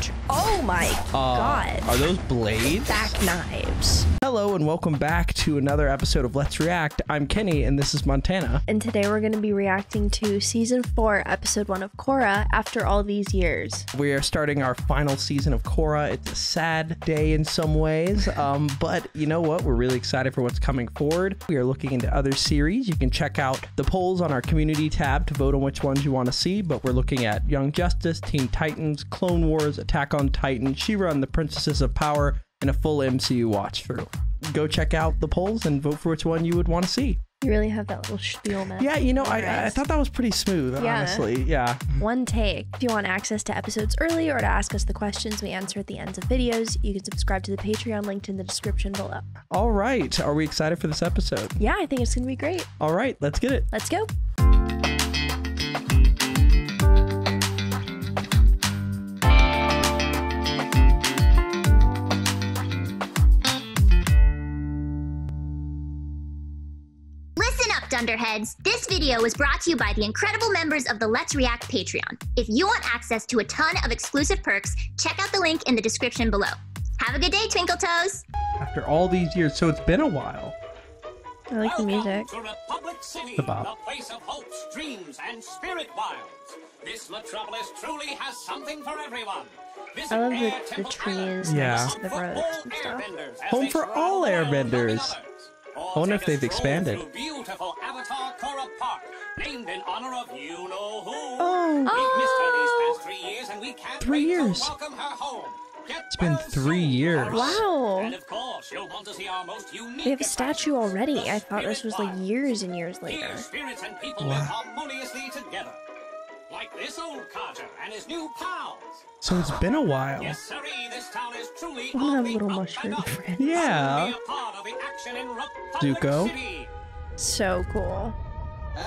tr- Oh my Uh, god. Are those blades? Back knives. Hello and welcome back to another episode of Letts React. I'm Kenny and this is Montana. And today we're going to be reacting to season 4, episode 1 of Korra after all these years. We are starting our final season of Korra. It's a sad day in some ways, um, but you know what? We're really excited for what's coming forward. We are looking into other series. You can check out the polls on our community tab to vote on which ones you want to see, but we're looking at Young Justice, Teen Titans, Clone Wars, Attack on Titan, She-Ra and the Princesses of Power, and a full MCU watch through. Go check out the polls and vote for which one you would want to see. You really have that little spiel, man. Yeah, you know, I, I thought that was pretty smooth, Yeah. honestly. Yeah. One take. If you want access to episodes early or to ask us the questions we answer at the ends of videos, you can subscribe to the Patreon linked in the description below. All right. Are we excited for this episode? Yeah, I think it's going to be great. All right, let's get it. Let's go. Listen up, Dunderheads! This video was brought to you by the incredible members of the Letts React Patreon. If you want access to a ton of exclusive perks, check out the link in the description below. Have a good day, Twinkle Toes! After all these years, so it's been a while. I like the music. To Republic City, The bop. the place of hopes, dreams, and spirit wilds. This metropolis truly has something for everyone. Visit I love the- the trees Palace Yeah. and the roads and stuff. airbenders Home for all the world airbenders. Helping I wonder if they've expanded. Beautiful Avatar Korra Park, named in honor of you know who. Oh. We've missed her these past oh. three years, and we can't Three wait years. to welcome her home. Get It's been three years. Wow. And of course, you'll want to see our most unique They have a statue already. I thought this was like years and years later. spirits and people Wow. Live harmoniously together. Like this old codger and his new pals. So it's been a while. Yes, sirree, this town is truly I wanna have a little mushroom friend. Yeah. Be part of the action in Republic Zuko? So cool.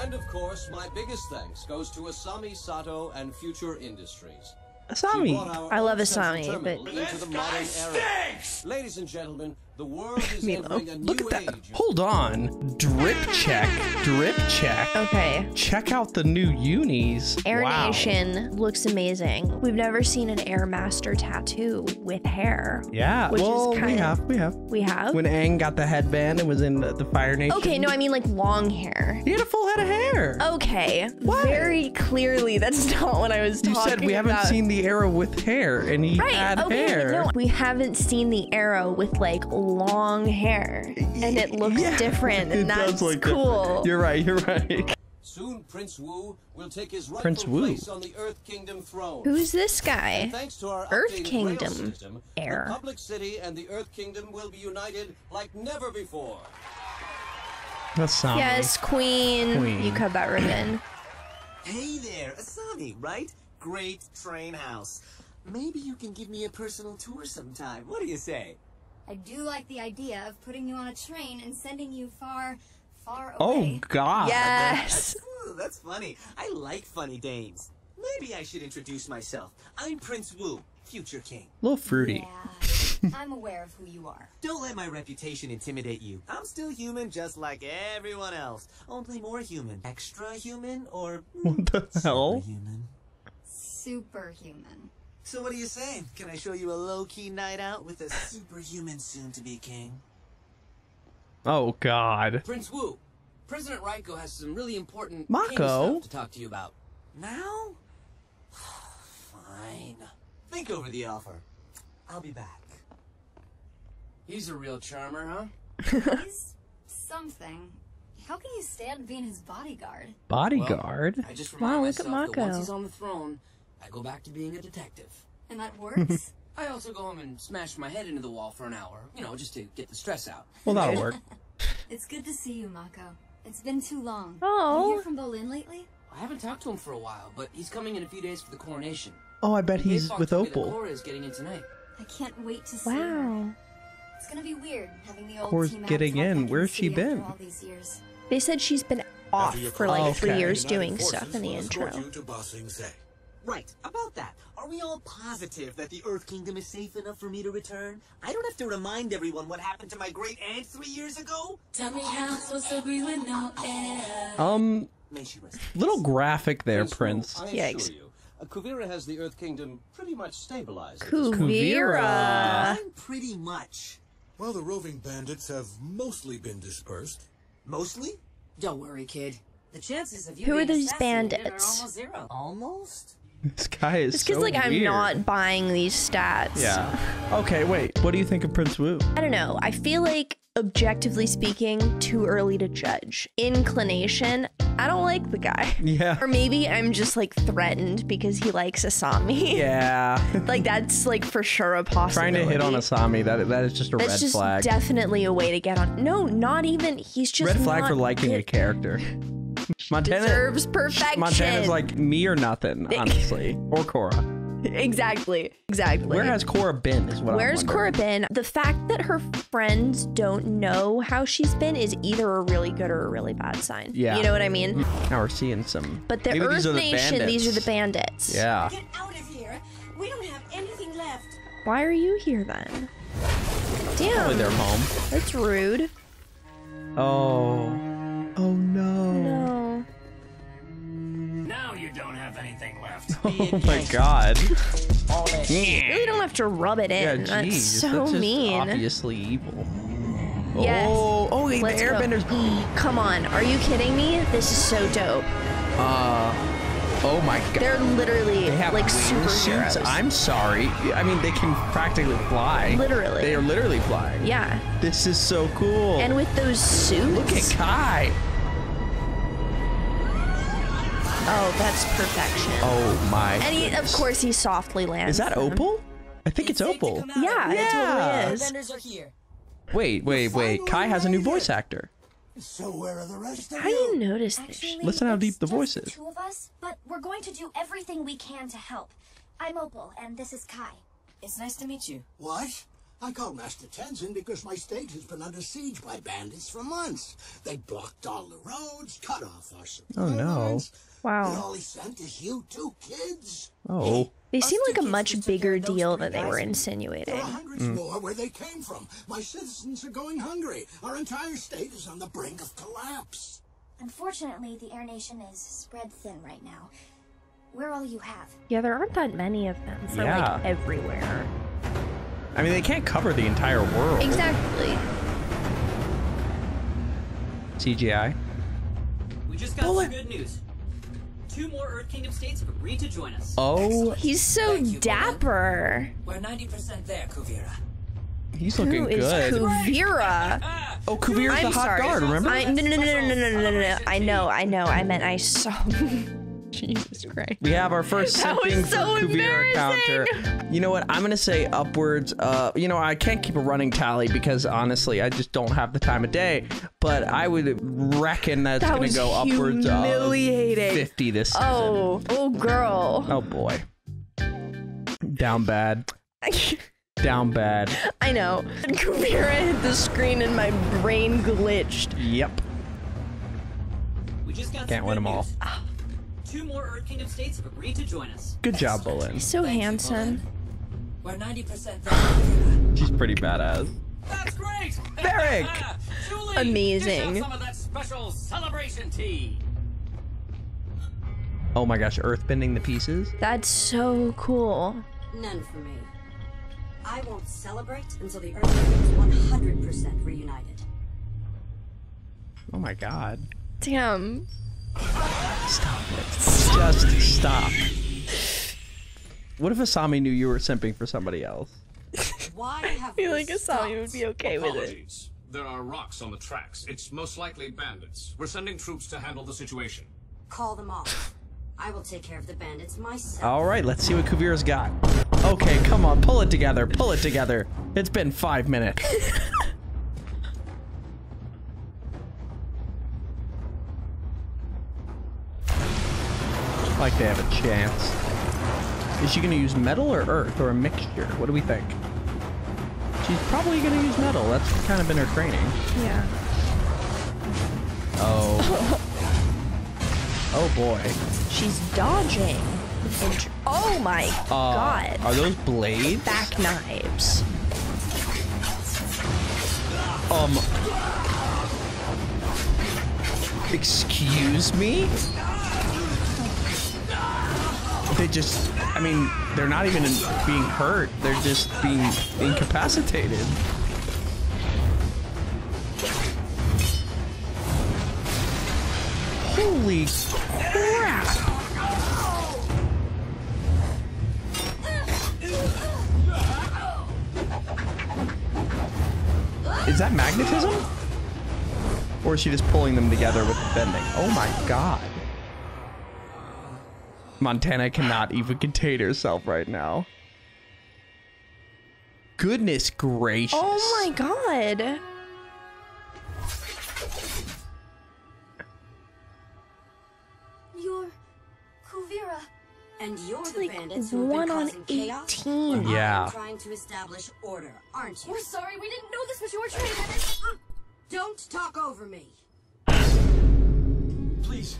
And of course, my biggest thanks goes to Asami Sato and Future Industries. Asami. I love Asami, but- into the modern era. Ladies and gentlemen, the world is Meelo, look at that. age. Hold on. Drip check. Drip check. Okay. Check out the new unis. Air wow. Nation looks amazing. We've never seen an Air Master tattoo with hair. Yeah. Which is well, we kinda- have. We have. We have? When Aang got the headband and was in the, the Fire Nation. Okay, no, I mean like long hair. He had a full head of hair. Okay. What? Very clearly, that's not what I was you talking said we haven't about. seen the arrow with hair, and he Right. had okay. hair. No, we haven't seen the arrow with like long hair, and it looks Yeah, different, and it does that's look cool. different. You're right. You're right. Soon, Prince Wu will take his rightful Prince Wu. place on the Earth Kingdom throne. Who's this guy? And thanks to our Earth Kingdom rail system, heir. Republic City and the Earth Kingdom will be united like never before. Asami. Yes, Queen. Queen. You cut that ribbon. Hey there, Asami, right? Great train house. Maybe you can give me a personal tour sometime. What do you say? I do like the idea of putting you on a train and sending you far, far oh, away. Oh. God. Yes. Ooh, that's funny. I like funny dames. Maybe I should introduce myself. I'm Prince Wu, future king. A little fruity. Yeah, I'm aware of who you are. Don't let my reputation intimidate you. I'm still human just like everyone else. Only more human. Extra human or What the hell? human? Superhuman. So what are you saying? Can I show you a low-key night out with a superhuman soon-to-be king? Oh God. Prince Wu, President Raiko has some really important Mako? stuff to talk to you about. Now? Fine. Think over the offer. I'll be back. He's a real charmer, huh? He's something. How can you stand being his bodyguard? Bodyguard. I just Wow, remind look at myself that once Mako. he's on the throne, I go back to being a detective. And that works? I also go home and smash my head into the wall for an hour, you know, just to get the stress out. well, that'll work. it's good to see you, Mako. It's been too long. Oh. You hear from Bolin lately? I haven't talked to him for a while, but he's coming in a few days for the coronation. Oh, I bet Dave he's with told me that Opal. Korra is getting in tonight. I can't wait to see her. Wow. It's gonna be weird having the old Korra's team out getting in. the Where's she city been? All these years. They said she's been off for like Oh, three okay. years doing stuff in the intro. Right, about that. Are we all positive that the Earth Kingdom is safe enough for me to return? I don't have to remind everyone what happened to my great aunt three years ago. Tell me how I'm supposed to breathe with no air. Um, May she rest. little graphic there, Wu, Prince. I Yikes. you, Uh, Kuvira has the Earth Kingdom pretty much stabilized. Kuvira. Pretty much. Well, the roving bandits have mostly been dispersed. Mostly? Don't worry, kid. The chances of you Who are being these assassinated are bandits? almost zero. Almost? This guy is This kid's so like, I'm not buying these stats. Yeah. Okay, wait. What do you think of Prince Wu? I don't know. I feel like, objectively speaking, too early to judge. Inclination, I don't like the guy. Yeah. Or maybe I'm just like threatened because he likes Asami. Yeah. like that's like for sure a possibility. Trying to hit on Asami, that that is just a That's red just flag. definitely a way to get on. No, not even. He's just red flag for liking a character. Montana Deserves perfection. Montana's like me or nothing, honestly. or Korra. exactly, exactly. Where has Korra been? Is what Where's I'm Korra been? The fact that her friends don't know how she's been is either a really good or a really bad sign. Yeah. You know what I mean? Now we're seeing some. But the Maybe Earth these are the Nation, these are the bandits. bandits. Yeah. Get out of here. We don't have anything left. Why are you here then? Probably Damn. they're home. That's rude. Oh. Oh no. No. Oh my god. You really don't have to rub it Yeah, in. That's jeez. so that's just mean. Obviously evil. Yes. Oh, oh, the Let's go. airbenders. Come on. Are you kidding me? This is so dope. Uh. Oh my god. They're literally They have like wingsuits. superheroes. I'm sorry. I mean, they can practically fly. Literally. They are literally flying. yeah. This is so cool. And with those suits. look at Kai. Oh, that's perfection. Oh my. and he, of course, he softly lands. Is that them. Opal? I think it's safe to Opal. come out. Yeah, it Yeah. totally is. Are here. Wait, wait, wait. Kai has a new voice actor. So where are the rest of How do you notice this? Actually, Listen how it's deep the just voice the is. Two of us, but we're going to do everything we can to help. I'm Opal, and this is Kai. It's nice to meet you. What? I called Master Tenzin because my state has been under siege by bandits for months. They blocked all the roads, cut off our supply Oh, no. Lines, and Wow. all he sent is you two kids. Oh. They seem like a much bigger care of those deal than they guys. were There insinuating. are hundreds mm. more where they came from. My citizens are going hungry. Our entire state is on the brink of collapse. Unfortunately, the Air Nation is spread thin right now. We're all you have. Yeah, there aren't that many of them. They're Yeah. like everywhere. I mean, they can't cover the entire world. Exactly. CGI. We just got some good news. Two more Earth Kingdom states have agreed to join us. Oh, He's so dapper. We're 90% there, Kuvira. he's looking Who is good. Kuvira? Oh, Kuvira's the I'm hot sorry. guard, remember? I, no, no, no, no, no, no, no, no, no, no. I know, I know. I meant I saw. Jesus Christ. We have our first That was so for Kuvira counter. You know what? I'm gonna say upwards. Uh, you know, I can't keep a running tally because honestly, I just don't have the time of day. But I would reckon that's That gonna was go upwards of humiliating. 50 this season. Oh, oh, girl. Oh boy. Down bad. Down bad. I know. Kuvira hit the screen and my brain glitched. Yep. We just got Can't some win good 'em all. news. Two more Earth Kingdom states have agreed to join us. Good job, Bolin. So handsome. We're 90% She's pretty badass. That's great! Varrick! Zhu Li, Amazing. some of that special celebration tea. Oh my gosh, earthbending the pieces. That's so cool. None for me. I won't celebrate until the Earth is 100% reunited. Oh my god. Damn. Stop it. Just stop. What if Asami knew you were simping for somebody else? Why have I feel like Asami would be okay with it. There are rocks on the tracks. It's most likely bandits. We're sending troops to handle the situation. Call them off. I will take care of the bandits myself. All right, let's see what Kuvira's got. Okay, come on, pull it together, pull it together. It's been five minutes. like they have a chance. Is she gonna use metal or earth or a mixture? What do we think? She's probably gonna use metal. That's kind of been her training. Yeah. Oh. oh boy. She's dodging. Oh my Uh, god. Are those blades? Back knives. Um. Excuse me? They just, I mean, they're not even being hurt. They're just being incapacitated. Holy crap! Is that magnetism? Or is she just pulling them together with bending? Oh my god. Montana cannot even contain herself right now. Goodness gracious. Oh my god. You're Kuvira. And you're the like bandits who have one been on causing chaos? 18. Yeah. I'm trying to establish order, aren't you? We're sorry, we didn't know this was your train. Ah. Don't talk over me. Please,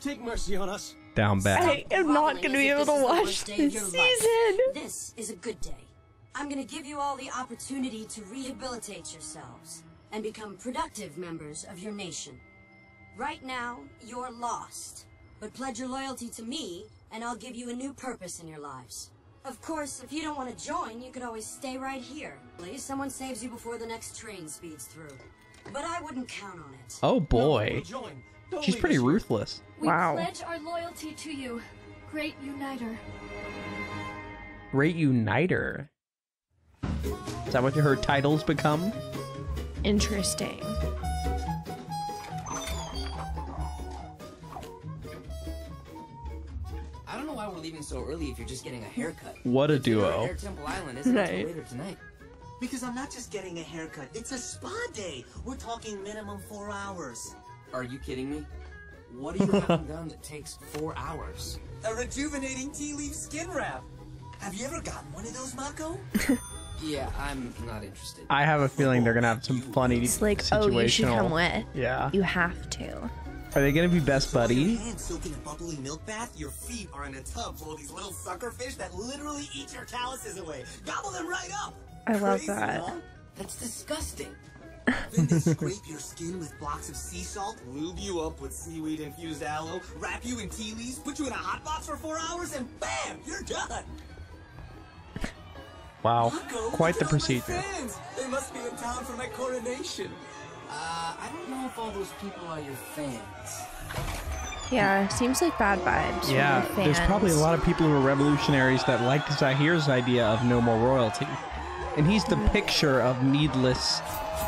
take mercy on us. Down bad. I am not going to be able to watch this season. This is a good day. I'm gonna give you all the opportunity to rehabilitate yourselves and become productive members of your nation. Right now, you're lost. But pledge your loyalty to me, and I'll give you a new purpose in your lives. Of course, if you don't want to join, you could always stay right here. Please, someone saves you before the next train speeds through. But I wouldn't count on it. Oh boy. Join. Don't She's pretty ruthless. We Wow. pledge our loyalty to you, Great Uniter. Great Uniter. Is that what her titles become? Interesting. I don't know why we're leaving so early if you're just getting a haircut. What a duo. Air Temple Island isn't Right. later tonight. Because I'm not just getting a haircut, it's a spa day. We're talking minimum four hours. Are you kidding me? What do you have done that takes four hours? A rejuvenating tea leaf skin wrap. Have you ever gotten one of those, Mako? Yeah, I'm not interested. I have a feeling they're gonna have some funny It's like, oh, you should situational- come with. Yeah. You have to. Are they gonna be best Your buddies? hands soaked in a bubbly milk bath, your feet are in a tub full of these little sucker fish that literally eat your calluses away. Gobble them right up. I love Crazy, that. huh? That's disgusting. Then they scrape your skin with blocks of sea salt, lube you up with seaweed infused aloe, wrap you in tea leaves, put you in a hot box for four hours, and bam, you're done. Wow. Mako, Quite the look at all my procedure. fans. They must be in town for my coronation. Uh, I don't know if all those people are your fans. Yeah, seems like bad vibes. from Yeah, there's probably a lot of people who are revolutionaries that liked Zahir's idea of no more royalty. And he's the picture of needless,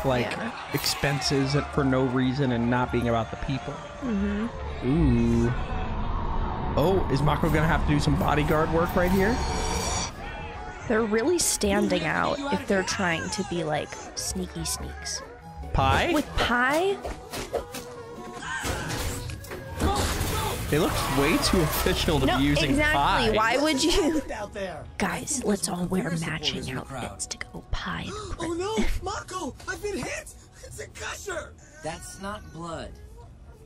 like, Yeah. expenses for no reason and not being about the people. Mm-hmm. Ooh. Oh, is Mako gonna have to do some bodyguard work right here? They're really standing out if they're trying to be like sneaky sneaks. Pie? With pie, They look way too official to no, be using exactly. pie. Why would you? Guys, let's all wear matching supporters in the crowd. outfits to go pie. Oh no, Mako, I've been hit. It's a gusher. That's not blood.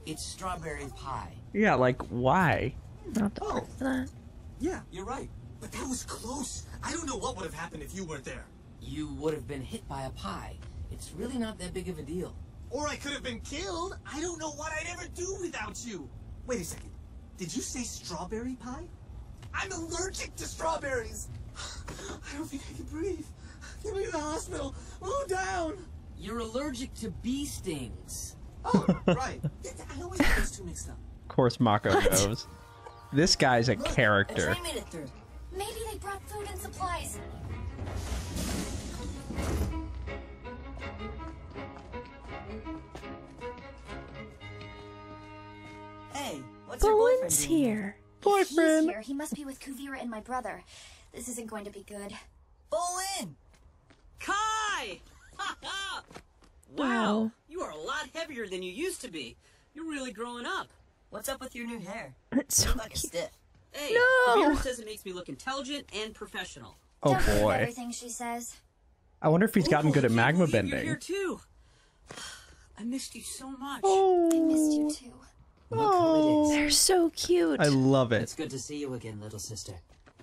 It's strawberry pie. Yeah, like, why? Not the part for that. Yeah, you're right. But that was close. I don't know what would have happened if you weren't there. You would have been hit by a pie. It's really not that big of a deal. Or I could have been killed. I don't know what I'd ever do without you. Wait a second. Did you say strawberry pie? I'm allergic to strawberries. I don't think I can breathe. Get me to the hospital. Move down. You're allergic to bee stings. Oh, right. I always get those two mixed up. Of course, Mako knows. This guy's a A character. train made it through. Maybe they brought food and supplies. Hey, what's your boyfriend Bolin's doing? here. He's here. He must be with Kuvira and my brother. This isn't going to be good. Bolin! Kai! Wow. You are a lot heavier than you used to be. You're really growing up. What's up with your new hair? It's You so look like a cute. stiff. Hey, No! Kuvira says it makes me look intelligent and professional. Oh Don't believe boy. everything she says. I wonder if he's gotten Oh, good at magma bending. You're here too. I missed you so much. I missed you too. Look who. They're so cute. I love it. It's good to see you again, little sister.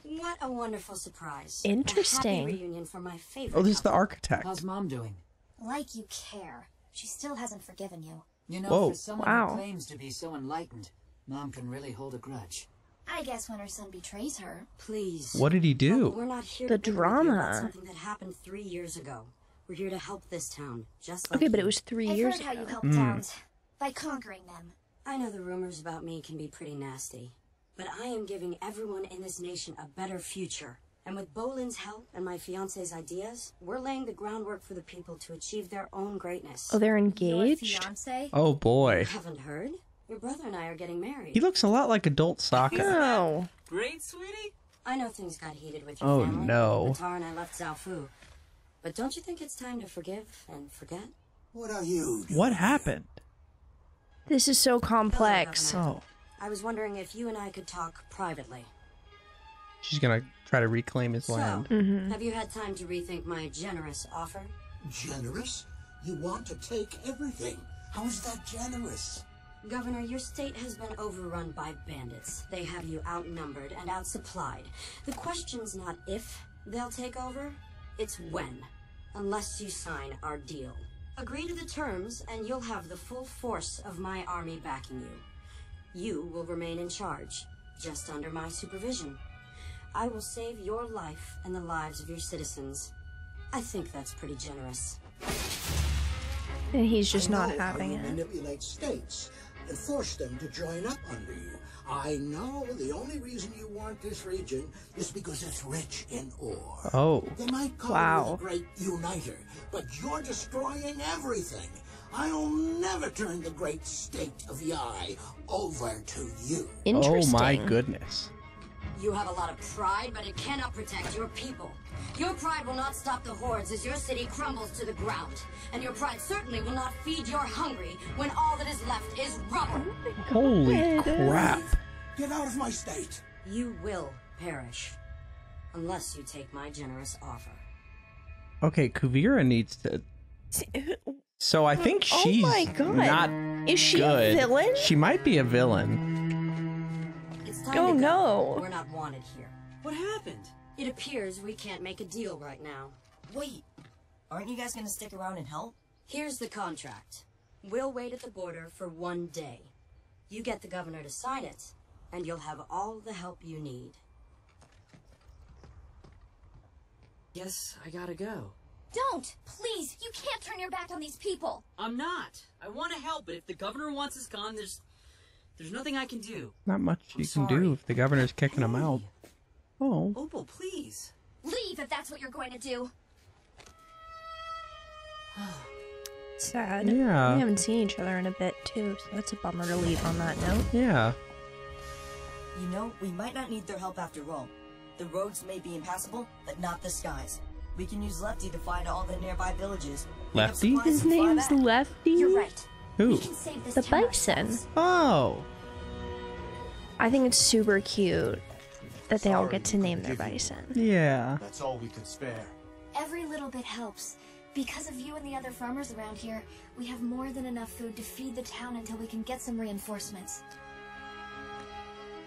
What a wonderful surprise. Interesting. A happy reunion for my favorite. Oh, this is the architect. How's mom doing? Like you care. She still hasn't forgiven you. You know, Whoa. for someone Wow. who claims to be so enlightened, mom can really hold a grudge. I guess when her son betrays her. Please. What did he do? We're not here The to bicker about drama. something that happened three years ago. We're here to help this town, just like Okay, but it was three I've years heard how ago. you help Mm. towns by conquering them. I know the rumors about me can be pretty nasty, but I am giving everyone in this nation a better future. And with Bolin's help and my fiance's ideas, we're laying the groundwork for the people to achieve their own greatness. Oh, they're engaged? Fiance? Oh boy. Haven't heard? Your brother and I are getting married. He looks a lot like adult Sokka. No. Great, sweetie. I know things got heated with your Oh, family. no. Baatar and I left Zaofu. But don't you think it's time to forgive and forget? What are you? What happened? This is so complex. Oh, I was wondering if you and I could talk privately. she's gonna try to reclaim his land. Mm-hmm. have you had time to rethink my generous offer? Generous? You want to take everything. How is that generous? Governor, your state has been overrun by bandits. They have you outnumbered and outsupplied. The question's not if they'll take over, it's when. Unless you sign our deal. Agree to the terms, and you'll have the full force of my army backing you. You will remain in charge, just under my supervision. I will save your life and the lives of your citizens. I think that's pretty generous. And he's just not having it. manipulate states and force them to join up under you. I know the only reason you want this region is because it's rich in ore. Oh. They might call Wow. you the great uniter, but you're destroying everything. I'll never turn the great state of Yai over to you. Oh my goodness. You have a lot of pride, but it cannot protect your people. Your pride will not stop the hordes as your city crumbles to the ground. And your pride certainly will not feed your hungry when all that is left is rubble. Holy crap. Get out of my state. You will perish. Unless you take my generous offer. Okay, Kuvira needs to. So I think Oh she's my God. not. Is she a villain? She might be a villain. It's time Oh, to go. no. We're not wanted here. What happened? It appears we can't make a deal right now. Wait, aren't you guys gonna stick around and help? Here's the contract. We'll wait at the border for one day. You get the governor to sign it, and you'll have all the help you need. Guess I gotta go. Don't! Please! You can't turn your back on these people! I'm not. I want to help, but if the governor wants us gone, there's there's nothing I can do. Not much you can do if the governor's kicking him out. Oh. Opal, please. Leave if that's what you're going to do! Sad. Yeah. We haven't seen each other in a bit too, so that's a bummer to leave on that note. Yeah. You know, we might not need their help after all. The roads may be impassable, but not the skies. We can use Lefty to find all the nearby villages. Lefty? His name's. Lefty. You're right. Who? We can save this The bison. Oh. I think it's super cute that they all get to name their bison. Yeah. That's all we could spare. Every little bit helps. Because of you and the other farmers around here, we have more than enough food to feed the town until we can get some reinforcements.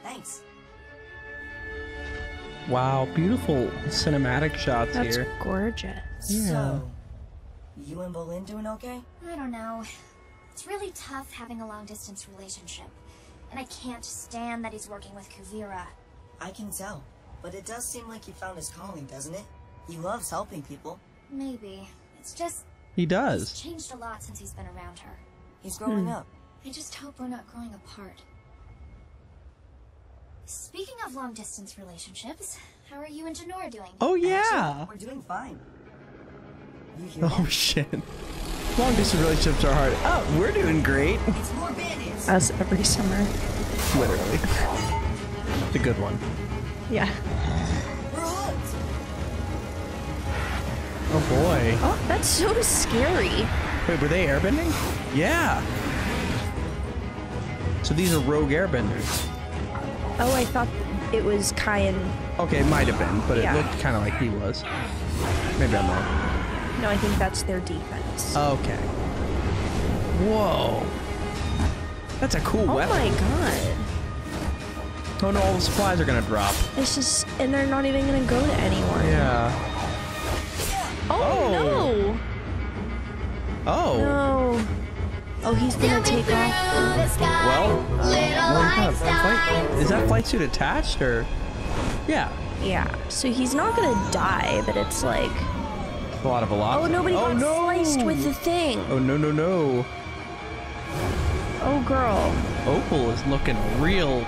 Thanks. Wow, beautiful cinematic shots That's here. gorgeous. Yeah. So, you and Bolin doing okay? I don't know. It's really tough having a long distance relationship. And I can't stand that he's working with Kuvira. I can tell. But it does seem like he found his calling, doesn't it? He loves helping people. Maybe. It's just He he's does. changed a lot since he's been around her. He's growing Hmm. up. I just hope we're not growing apart. Speaking of long distance relationships, how are you and Jinora doing? Oh yeah. We're doing fine. Oh shit. Long distance relationships are hard. Oh, we're doing great. that? It's more bandits. As every summer. Literally. The good one. Yeah. Oh boy. Oh, that's so scary. Wait, were they airbending? Yeah. So these are rogue airbenders. Oh, I thought it was Kyan. Okay, it might have been, but Yeah. it looked kind of like he was. Maybe I'm wrong. No, I think that's their defense. Okay. Whoa. That's a cool oh weapon. Oh my god. Oh no, all the supplies are gonna drop. It's just, and they're not even gonna go to anyone. Yeah. Oh, Oh. no. Oh. No. Oh, he's gonna take off. Well, what kind of flight? Is that flight suit attached or? Yeah, Yeah. So he's not gonna die, but it's like. A lot of velocity. Oh, nobody oh, got no! sliced with the thing. Oh no no no! Oh, girl. Opal is looking real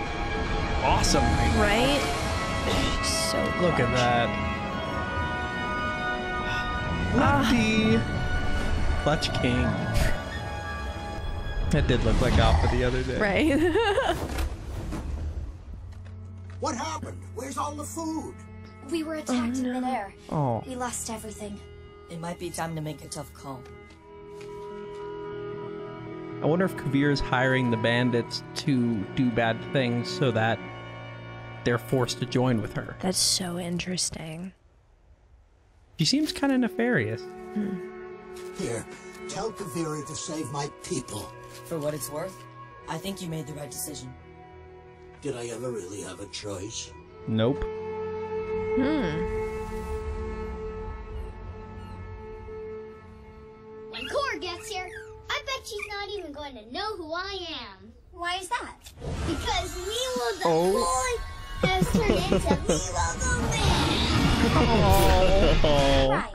awesome right. Right? She's so Look at clutch. that. Ah. Lefty. Clutch King. That did look like Alpha the other day. Right. What happened? Where's all the food? We were oh, attacked in midair. Oh. We lost everything. It might be time to make a tough call. I wonder if Kuvira is hiring the bandits to do bad things so that they're forced to join with her. That's so interesting. She seems kind of nefarious. Here, tell Kuvira to save my people. For what it's worth, I think you made the right decision. Did I ever really have a choice? Nope. Hmm. Gets here, I bet she's not even going to know who I am. Why is that? Because Meelo the Oh. boy has turned into Meelo the man. Oh. Right.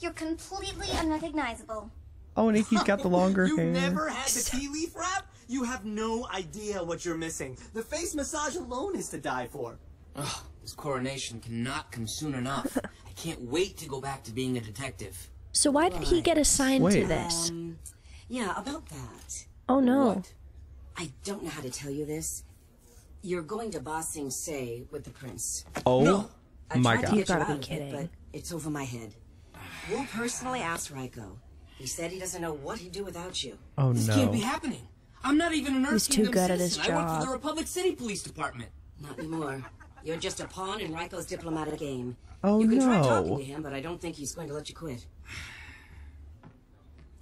You're completely unrecognizable. Oh, and Iki's got the longer You've hair. never had the tea leaf wrap? You have no idea what you're missing. The face massage alone is to die for. Ugh, this coronation cannot come soon enough. I can't wait to go back to being a detective. So why did he get assigned to this? Um, yeah, about that. Oh no. I don't know how to tell you this. You're going to Ba Sing Se with the prince. Oh I my god. get you gotta out be of it, kidding. but it's over my head. We'll personally ask Raiko. He said he doesn't know what he'd do without you. Oh This no. can't be happening. I'm not even an Earth He's too Kingdom good at his citizen. I work for the Republic City Police Department. Not anymore. You're just a pawn in Raiko's diplomatic game. Oh no. you can try talking to him, but I don't think he's going to let you quit.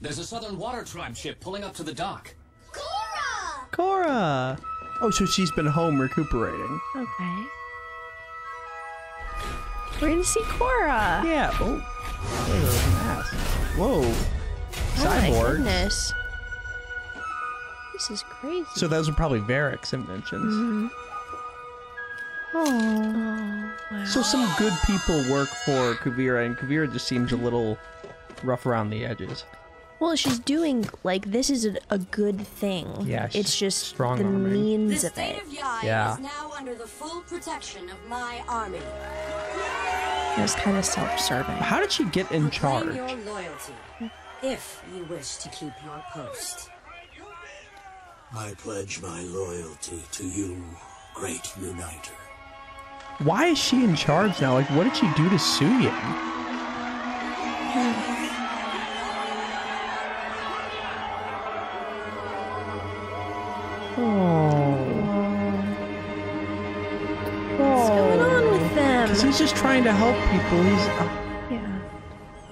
There's a Southern Water Tribe ship pulling up to the dock. Korra! Korra. Oh, so she's been home recuperating. Okay. We're gonna see Korra. Yeah. Oh. Hey, there's an ass. Whoa. Oh my goodness. This is crazy. So those are probably Varrick's inventions. Mhm. Oh. wow. So some good people work for Kuvira, and Kuvira just seems a little rough around the edges. Well, she's doing like this is a, a good thing. Yeah, she's it's just strong the arming. means The of it. of Yai Yeah. is now under the full protection of my army. It was kind of self-serving. How did she get in Claim charge? your loyalty, if you wish to keep your post. I pledge my loyalty to you, great uniter. Why is she in charge now? Like, what did she do to Suyin? Oh. What's going on with them? Because he's just trying to help people. He's. uh, Yeah.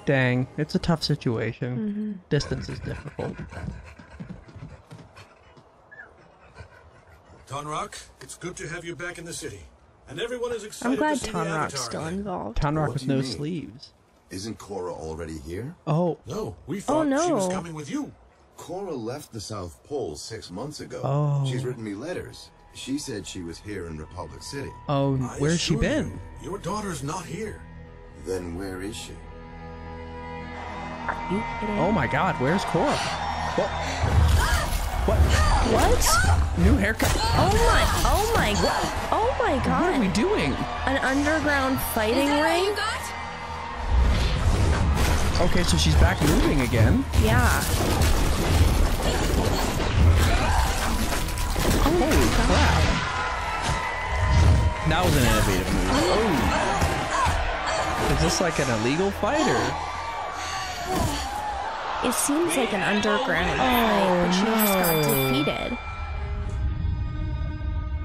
dang, it's a tough situation. Mm-hmm. Distance is difficult. Tonraq, it's good to have you back in the city. And everyone is excited I'm glad to see Tonraq's still involved. Tonrock with no mean? sleeves. Isn't Korra already here? Oh. No, we oh, thought no. she was coming with you. Korra left the South Pole six months ago. Oh. She's written me letters. She said she was here in Republic City. Oh, where's she been? you, your daughter's not here. Then where is she? Are you kidding? Oh my god, where's Korra? What? What? What? New haircut. Oh my! Oh my! Oh my God! What are we doing? An underground fighting ring? Okay, so she's back moving again. Yeah. Oh Holy crap. That was an innovative move. Oh. Is this like an illegal fight or? It seems like an underground oh, fight, but she just got Oh, defeated.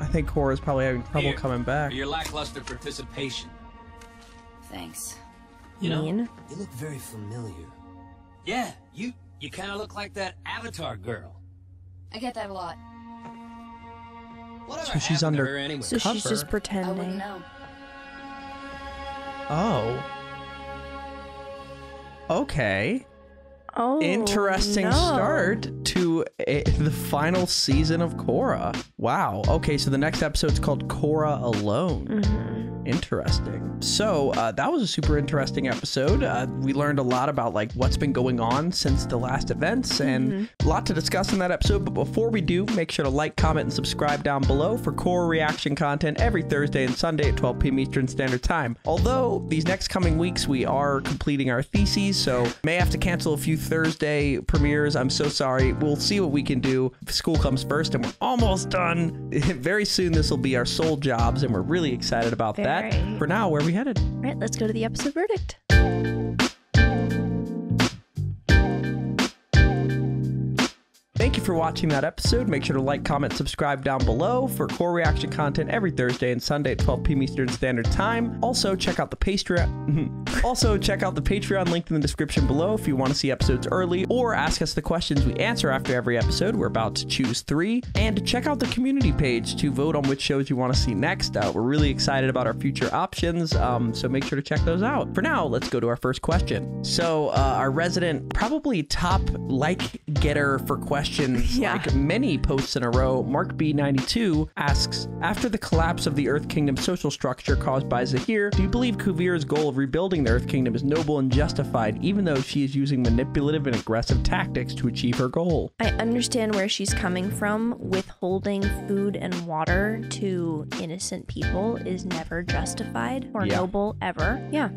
I think Korra's probably having trouble Here, coming back. For your lackluster participation. Thanks. You know, Mean. You look very familiar. Yeah, you you kind of look like that Avatar girl. I get that a lot. Whatever So she's under her anyway? So she's cover. just I wouldn't pretending. know. Oh. Okay. Oh, Interesting no. start to a, the final season of Korra. Wow. Okay, so the next episode's called Korra Alone. Mm-hmm. Interesting. So uh, that was a super interesting episode. Uh, we learned a lot about like what's been going on since the last events, and Mhm. a lot to discuss in that episode. But before we do, make sure to like, comment, and subscribe down below for core reaction content every Thursday and Sunday at 12 p.m. Eastern Standard Time. Although these next coming weeks we are completing our theses, so may have to cancel a few Thursday premieres. I'm so sorry. We'll see what we can do. School comes first, and we're almost done. Very soon, this will be our sole jobs, and we're really excited about that. Very. For now, where are we headed? All right, let's go to the episode verdict. Thank you for watching that episode. Make sure to like, comment, subscribe down below for core reaction content every Thursday and Sunday at 12 p.m. Eastern Standard Time. Also, check out the Patreon. also, check out the Patreon linked in the description below if you want to see episodes early or ask us the questions we answer after every episode. We're about to choose three. And check out the community page to vote on which shows you want to see next. Uh, we're really excited about our future options, um, so make sure to check those out. For now, let's go to our first question. So, uh, our resident, probably top like getter for questions, Yeah. like many posts in a row, Mark B92 asks After the collapse of the Earth Kingdom social structure caused by Zahir, do you believe Kuvira's goal of rebuilding the Earth Kingdom is noble and justified, even though she is using manipulative and aggressive tactics to achieve her goal? I understand where she's coming from. Withholding food and water to innocent people is never justified or Yeah. noble ever. Yeah.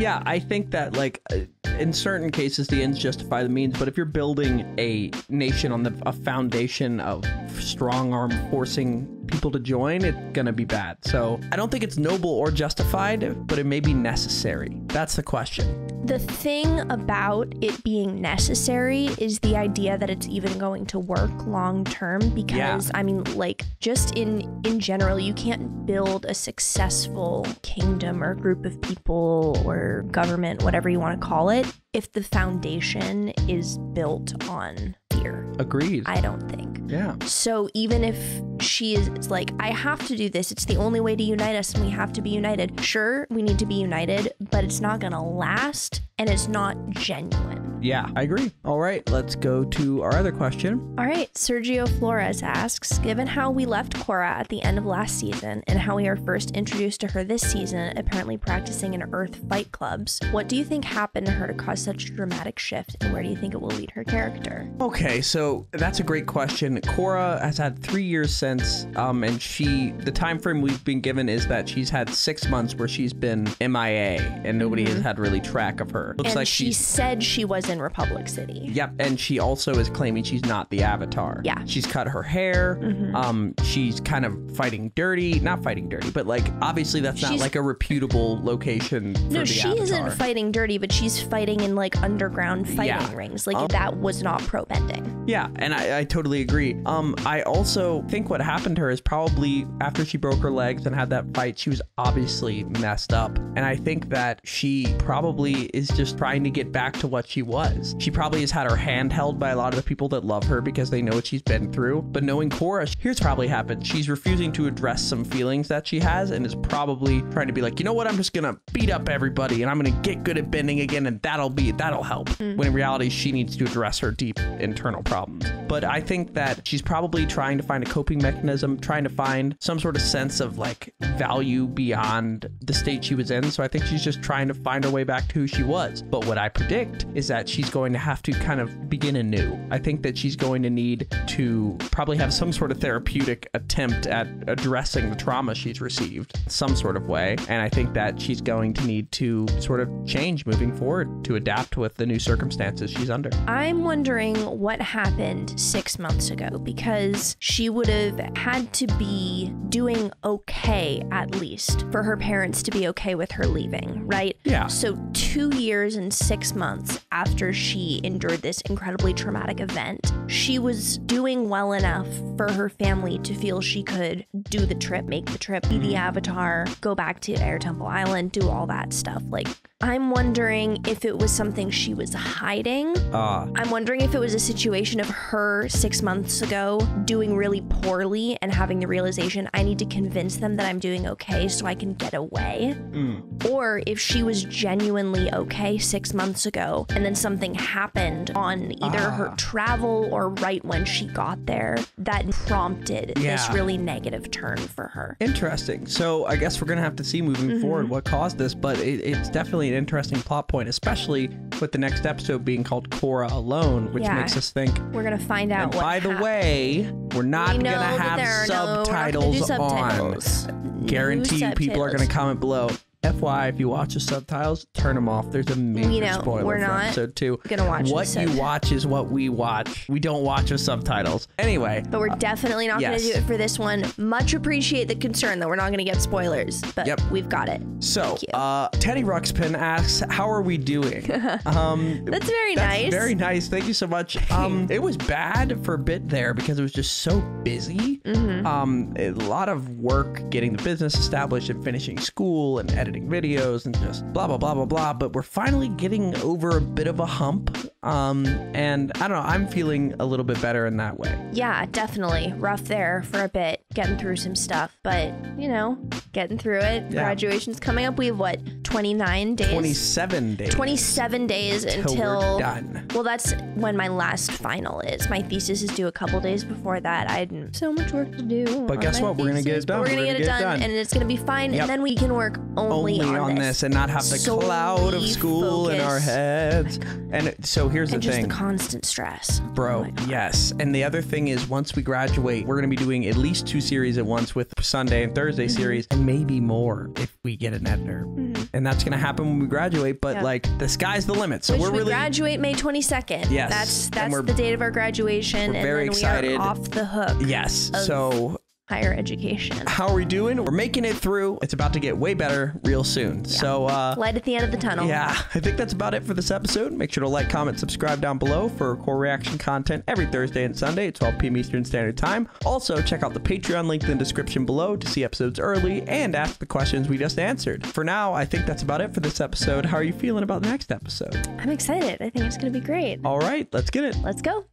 Yeah, I think that like uh, in certain cases the ends justify the means, but if you're building a nation on the a foundation of strong arm forcing people to join, it's gonna be bad. So I don't think it's noble or justified, but it may be necessary. That's the question. The thing about it being necessary is the idea that it's even going to work long term because I mean like just in in general you can't build a successful kingdom or group of people or government whatever you want to call it if the foundation is built on fear. Agreed. I don't think. Yeah. So even if she is it's like, I have to do this, it's the only way to unite us and we have to be united. Sure, we need to be united, but it's not gonna last and it's not genuine. Yeah, I agree. All right, let's go to our other question. All right, Sergio Flores asks Given how we left Korra at the end of last season and how we are first introduced to her this season, apparently practicing in Earth fight clubs, what do you think happened to her to cause such a dramatic shift and where do you think it will lead her character? Okay, so that's a great question. Korra has had three years since, um, and she the time frame we've been given is that she's had six months where she's been MIA, and nobody has had really track of her. Looks Mm-hmm. and like she said she was in Republic City. Yep, and she also is claiming she's not the Avatar. Yeah. she's cut her hair. Mhm. Um, she's kind of fighting dirty, not fighting dirty, but like obviously that's not She's- like a reputable location. For No, she Avatar. isn't fighting dirty, but she's fighting in like underground fighting Yeah. rings. Like Um, that was not pro bending. Yeah, and I, I totally agree. Um, I also think what happened to her is probably after she broke her legs and had that fight, she was obviously messed up. And I think that she probably is just trying to get back to what she was. She probably has had her hand held by a lot of the people that love her because they know what she's been through. But knowing Korra, here's probably happened. She's refusing to address some feelings that she has and is probably trying to be like, you know what, I'm just gonna beat up everybody and I'm gonna get good at bending again and that'll be that'll help. When in reality, she needs to address her deep internal problems. But I think that she's probably trying to find a coping mechanism, trying to find some sort of sense of like value beyond the state she was in. So I think she's just trying to find her way back to who she was. But what I predict is that she's going to have to kind of begin anew. I think that she's going to need to probably have some sort of therapeutic attempt at addressing the trauma she's received some sort of way. And I think that she's going to need to sort of change moving forward to adapt with the new circumstances she's under. I'm wondering what happened six months ago because she would have had to be doing okay at least for her parents to be okay with her leaving, right? Yeah. So, two years and six months after she endured this incredibly traumatic event, she was doing well enough for her family to feel she could do the trip, make the trip, be the mm-hmm. avatar, go back to Air Temple Island, do all that stuff. Like, I'm wondering if it was something she was hiding. Ah. I'm wondering if it was a situation of her six months ago doing really poorly and having the realization I need to convince them that I'm doing okay so I can get away. Mm. Or if she was genuinely okay six months ago and then something happened on either her Ah. travel or right when she got there that prompted this really negative turn for her. Interesting. So I guess we're gonna have to see moving Mhm. forward what caused this, but it, it's definitely an interesting plot point, especially with the next episode being called Korra Alone, which Yeah. makes us think. We're gonna find out by the way, we're not We gonna have are no- not gonna subtitles, on. Guarantee you people are gonna comment below. FYI, if you watch the subtitles, turn them off. There's a major We know, spoiler we're for not episode two. gonna watch What you watch is what we watch. We don't watch with subtitles. Anyway, But we're definitely not yes. going to do it for this one. Much appreciate the concern that we're not going to get spoilers, but Yep. we've got it. So, uh, Teddy Ruxpin asks, "How are we doing?" Um, That's very nice. Very nice. Thank you so much. Um, it was bad for a bit there because it was just so busy. Mm-hmm. Um, a lot of work getting the business established and finishing school and editing videos and just blah blah blah blah blah. But we're finally getting over a bit of a hump. Um, and I don't know. I'm feeling a little bit better in that way. Yeah, definitely. Rough there for a bit, getting through some stuff, but you know, getting through it. Yeah. Graduation's coming up. We have what, 29 days? 27 days. 27 days until we're done. Well, that's when my last final is. My thesis is due a couple days before that. I had so much work to do. But on guess what? We're gonna get it done. We're gonna get it get it done, done. and it's gonna be fine. Yep. And then we can work only, only on, this. and not have the Solely cloud of school in our heads. And it- so here's and the just thing. the constant stress. Bro, yes. And the other thing is, once we graduate, we're going to be doing at least two series at once with Sunday and Thursday Mm-hmm. series, and maybe more if we get an editor. And that's going to happen when we graduate. But Yeah. like, the sky's the limit. So Which we're we really graduate May 22nd. Yes, That's that's the date of our graduation. we're and very then excited. We are off the hook. yes. So higher education. how are we doing? We're making it through. It's about to get way better real soon. So uh, Light at the end of the tunnel. Yeah, I think that's about it for this episode. Make sure to like, comment, subscribe down below for Korra reaction content every Thursday and Sunday at 12 p.m. Eastern Standard Time. Also, check out the Patreon link in the description below to see episodes early and ask the questions we just answered. For now, I think that's about it for this episode. How are you feeling about the next episode? I'm excited. I think it's gonna be great. All right, let's get it. Let's go.